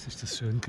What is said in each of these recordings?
Was ist das schön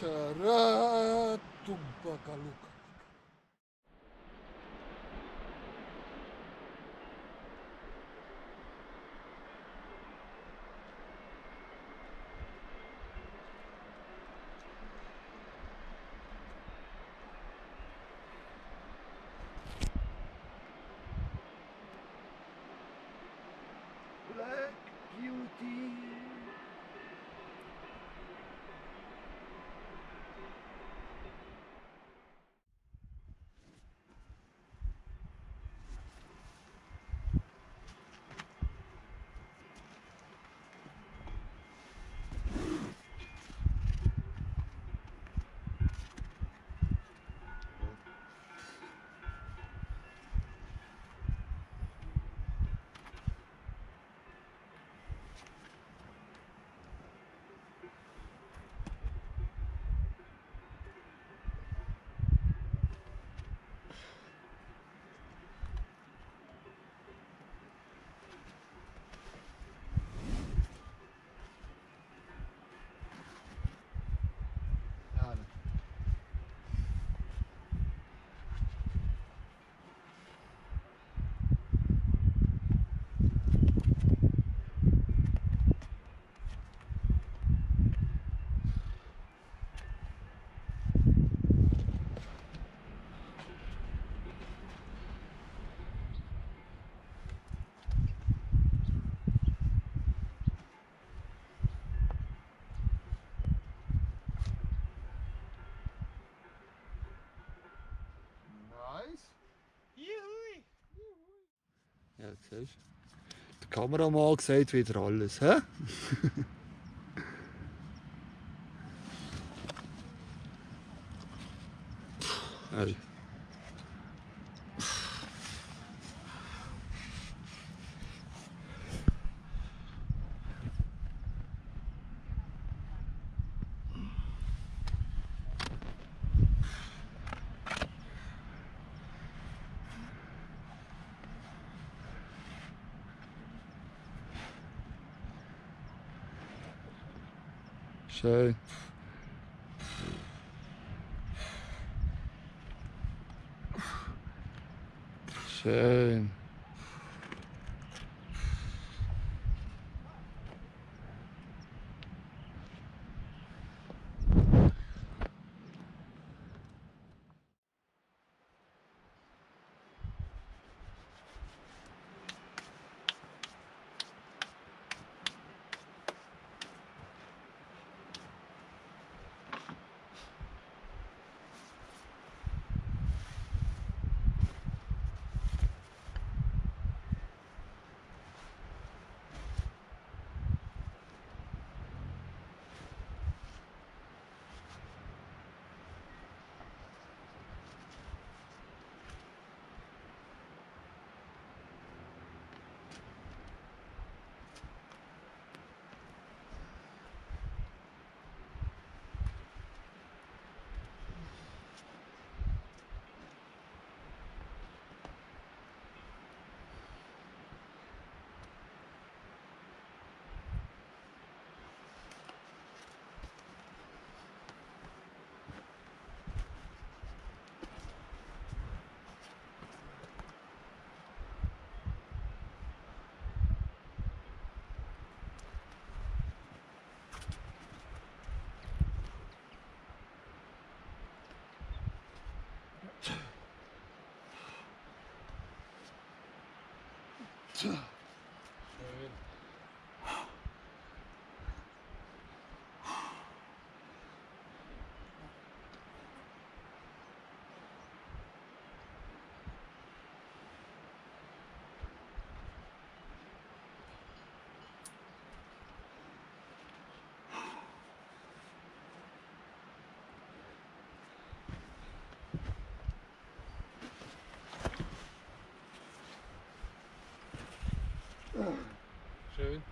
Tarat, tubakaluka. Siehst. Der Kameramann sagt wieder alles. Hä? Hey. So so So. Schön.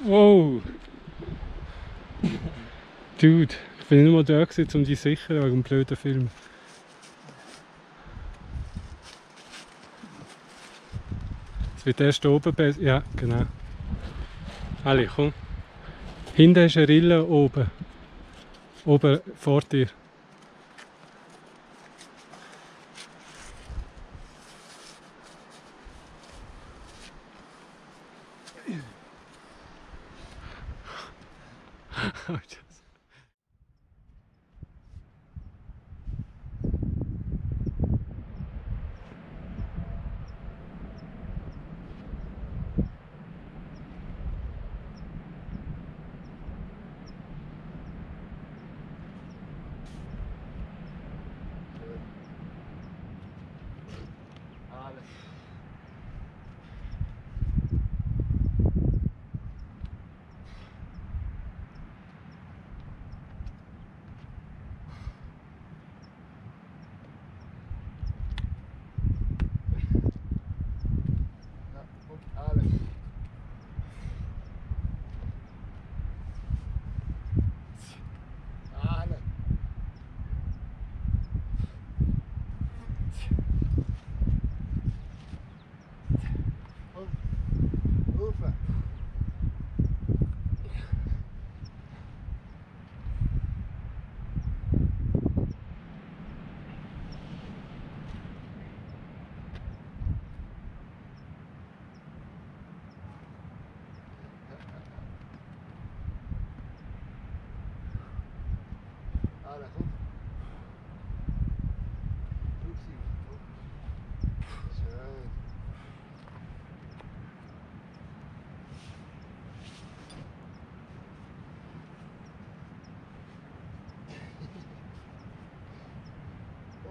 Wow! Dude, ich bin nicht mal da gewesen, um dich sichern wegen dem blöden Film. Jetzt wird erst oben besser. Ja, genau. Ali, komm. Hinten ist eine Rille oben. Oben vor dir.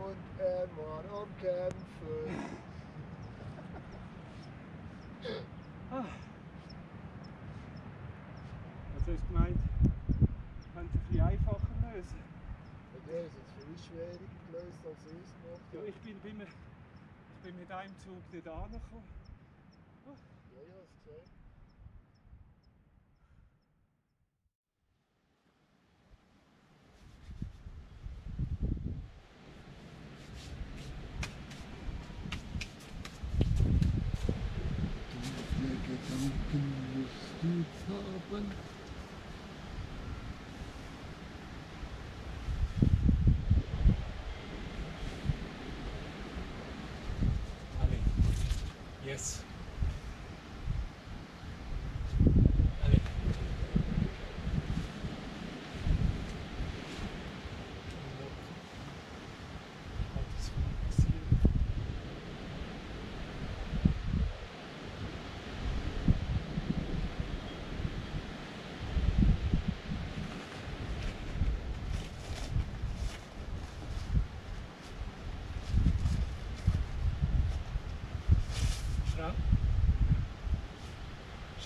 Und er war am Kämpfen. Also ist gemeint, könnte ein bisschen einfacher lösen. Und der ist viel schwieriger gelöst als ich es gemacht Ja, ich bin, bin, ich bin mit einem Zug dort angekommen. Ja, ja, das gesehen. Haben.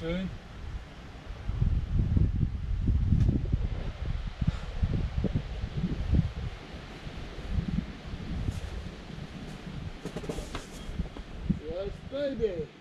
Schön. Yes, baby.